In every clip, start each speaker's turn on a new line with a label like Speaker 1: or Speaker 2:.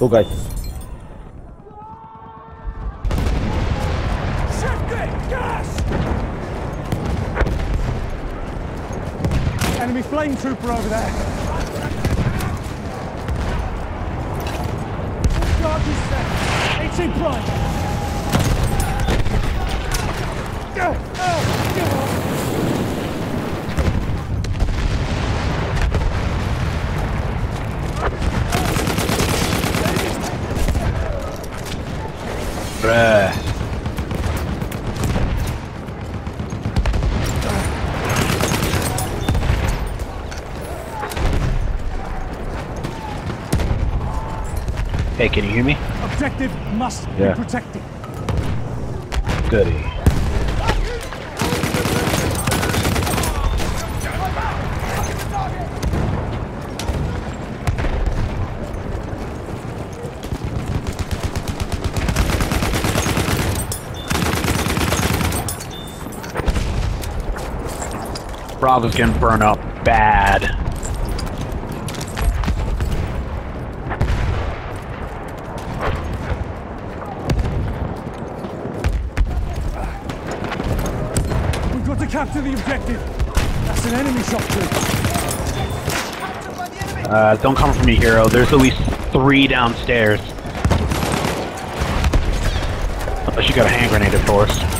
Speaker 1: Go guys.
Speaker 2: Enemy flame trooper over there. Charge is set. 18 prime.
Speaker 3: Bruh. Hey, can you hear me?
Speaker 2: Objective must
Speaker 1: Yeah.
Speaker 2: be protected.
Speaker 3: Goody. Bravo's getting burned up bad.
Speaker 2: We've got to capture the objective. That's an enemy shock trooper.
Speaker 3: Uh, don't come for me, hero. There's at least three downstairs. Unless you got a hand grenade, of course.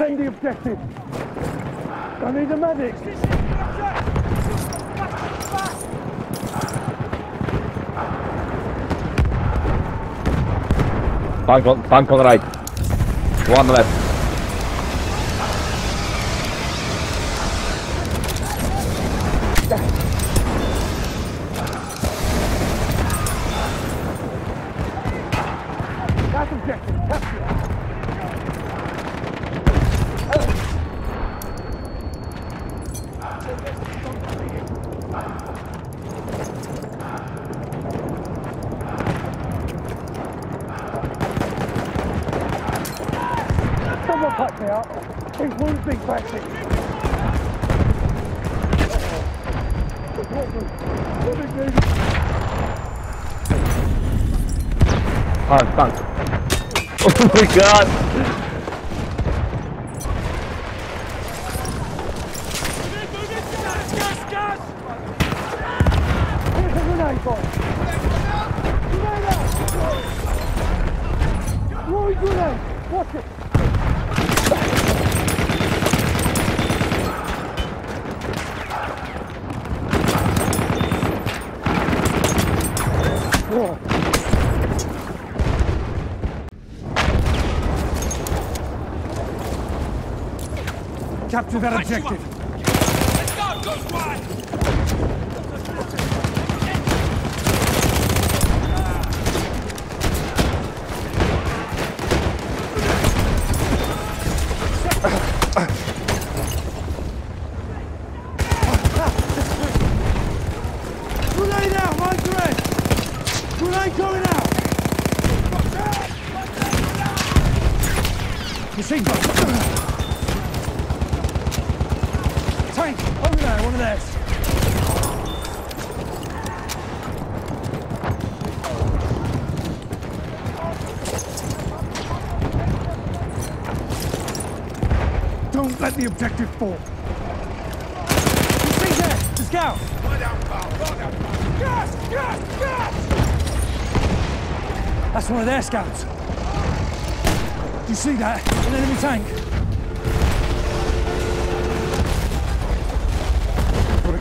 Speaker 2: Defend the objective. I need a medic.
Speaker 1: Bank on, bank on the right. One left.
Speaker 2: That's objective. Capture. Someone cut me out. Big bastard.
Speaker 1: Tank, tank. Oh my god!
Speaker 2: Here's a grenade boy. Grenade out. Throwing grenade. Watch it. Whoa. Capture that objective. Grenade out, my grenade! Grenade going out! Machine gun! Tank, over there. Don't let the objective fall. See there, the scout! Gas! Gas! Gas! That's one of their scouts. you see that? An enemy tank.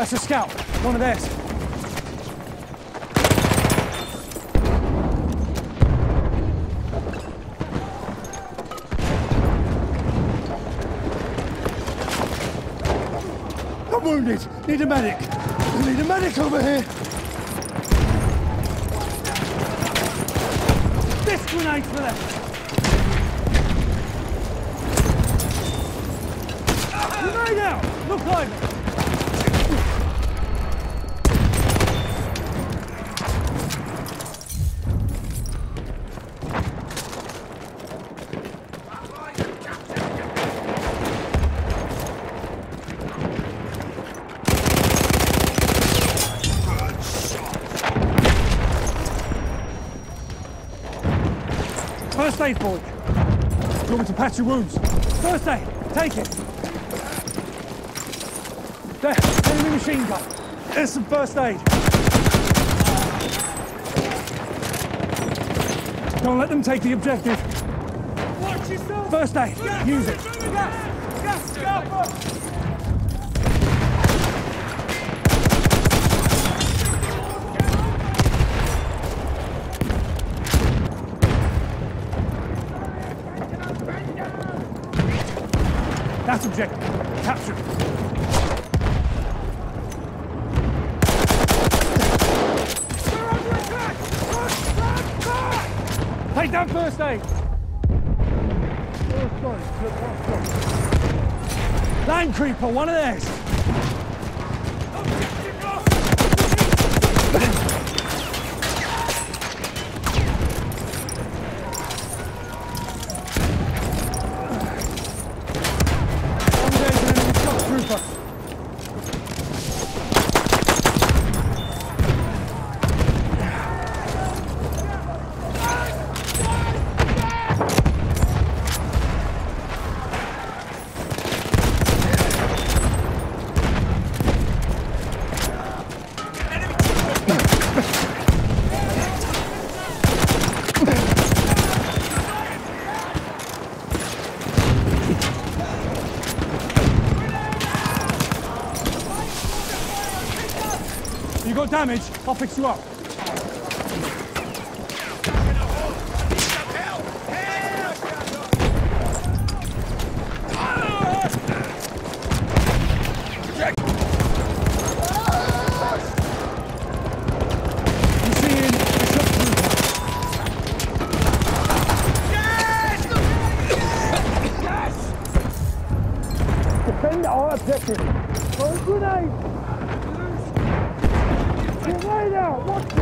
Speaker 2: That's a scout. One of theirs. I'm wounded. Need a medic. We need a medic over here. This grenade for them. Grenade out. Look over. First aid, boy. You want me to patch your wounds? First aid, take it. There, enemy machine gun. There's some first aid. Don't let them take the objective. Watch yourself. First aid, use it. Gas, gas, gas. That's objective. Capture. Take down first aid. Oh, Land creeper, one of theirs. One of theirs an enemy shock trooper. Got damage, I'll fix you up. You see him, the shock trooper. Defend our objective. Throw a grenade. Grenade out. Watch it.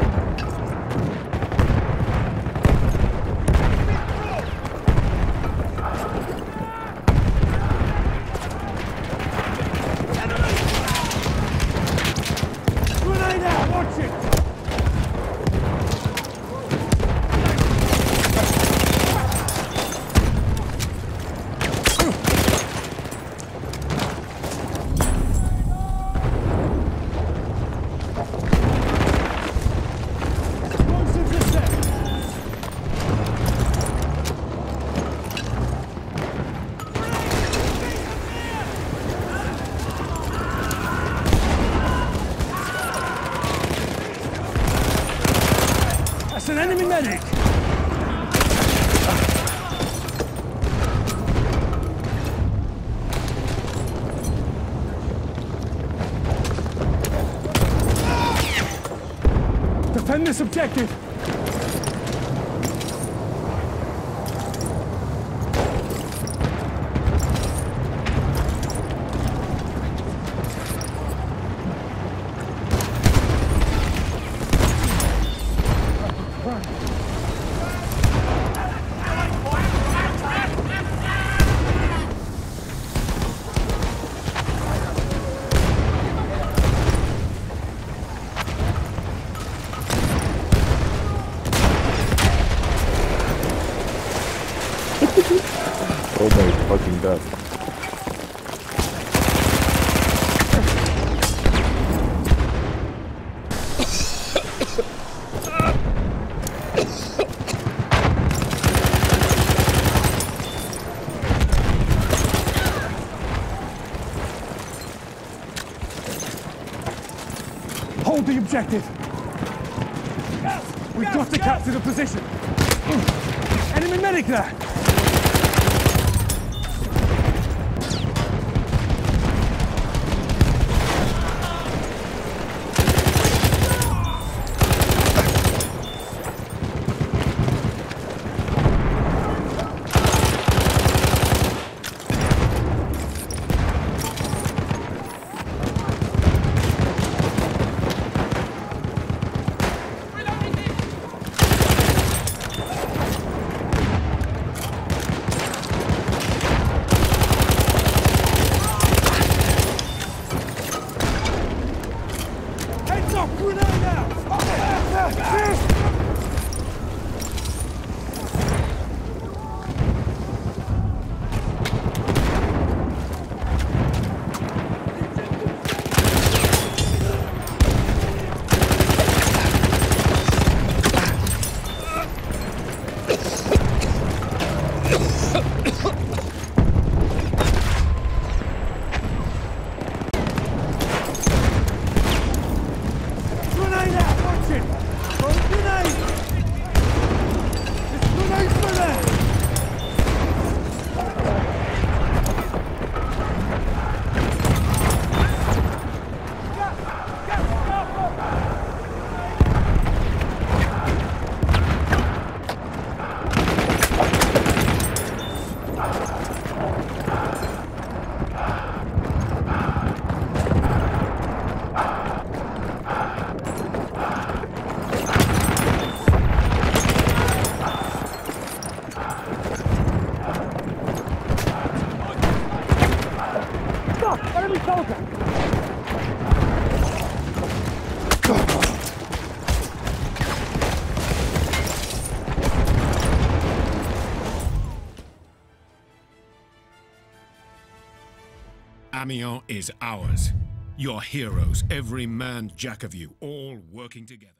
Speaker 2: Grenade Defend this objective. The objective. We've got to capture the position. Enemy medic there. Heads up, grenade out! Grenade out, watch it! Throw a grenade! There's grenades for there! Stop! Enemy soldier!
Speaker 4: Amiens is ours. Your heroes, every man jack of you, all working together.